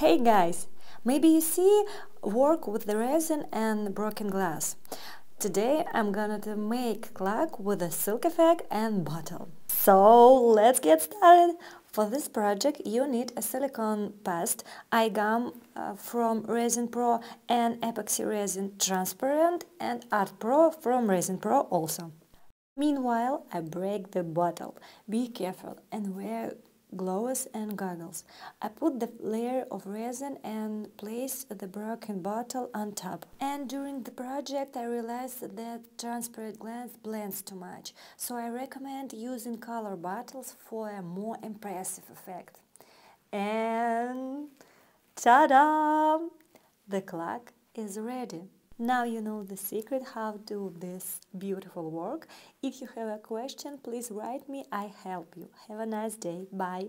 Hey guys, maybe you see work with the resin and broken glass. Today I'm gonna to make clock with a silk effect and bottle. So let's get started. For this project you need a silicone paste, iGum uh, from Resin Pro and epoxy resin transparent and Art Pro from Resin Pro also. Meanwhile I break the bottle. Be careful and wear gloves and goggles. I put the layer of resin and place the broken bottle on top. And during the project I realized that transparent glass blends too much, so I recommend using color bottles for a more impressive effect. And ta-da! The clock is ready. Now you know the secret how to do this beautiful work. If you have a question, please write me, I help you. Have a nice day. Bye.